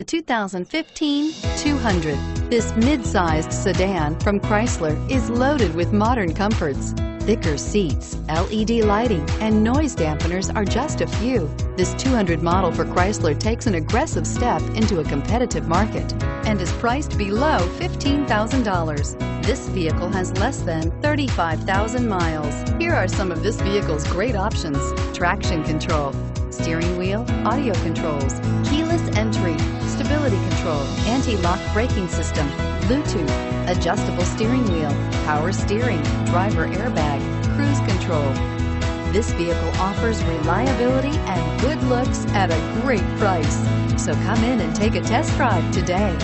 The 2015 200. This mid-sized sedan from Chrysler is loaded with modern comforts. Thicker seats, LED lighting, and noise dampeners are just a few. This 200 model for Chrysler takes an aggressive step into a competitive market and is priced below $15,000. This vehicle has less than 35,000 miles. Here are some of this vehicle's great options. Traction control, steering wheel, audio controls, keyless control, anti-lock braking system, Bluetooth, adjustable steering wheel, power steering, driver airbag, cruise control. This vehicle offers reliability and good looks at a great price. So come in and take a test drive today.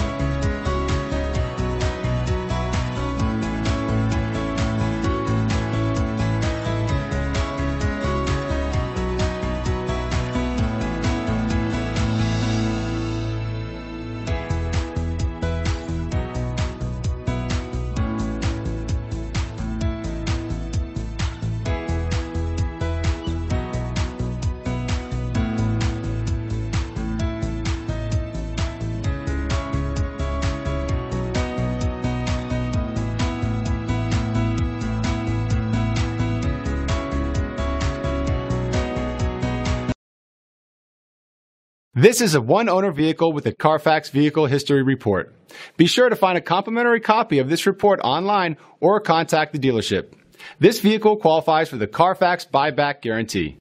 This is a one owner vehicle with a Carfax Vehicle History Report. Be sure to find a complimentary copy of this report online or contact the dealership. This vehicle qualifies for the Carfax buyback guarantee.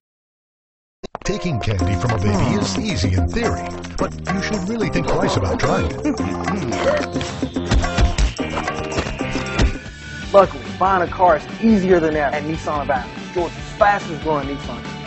Taking candy from a baby is easy in theory, but you should really think twice about trying it. Luckily, buying a car is easier than ever at Nissan of Athens, Georgia's fastest growing Nissan